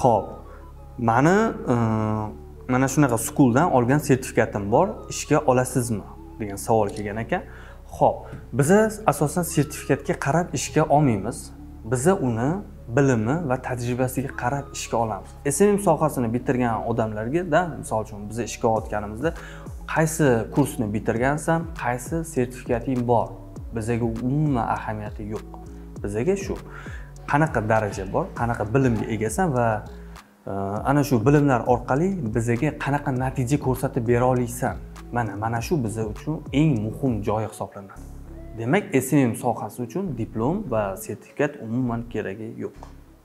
ho'p mani e, mana shunaqa skuldan olgan sertifikatim bor. Ishga olasizmi? degan savol kelgan ekan. Ho'p biza asosan sertifikatga qarab ishga olmaymiz. Biza uni bilimi va tajribasiga qarab ishga olamiz. Smm sohasini bitirgan odamlargada misol uchun biz ishga olayotganimizda qaysi kursni bitirgansan qaysi sertifikating bor? Bizaga umuman ahamiyati yo'q. Bizaga shu. Qanaqa daraja bor qanaqa bilimga egasan va e, ana shu bilimlar orqali bizaga qanaqa natija ko'rsatib bera olasan mana mana shu biza uchun eng muhim joyi hisoblanadi. Demak smm sohasi uchun diplom va sertifikat umuman keragi yo'q.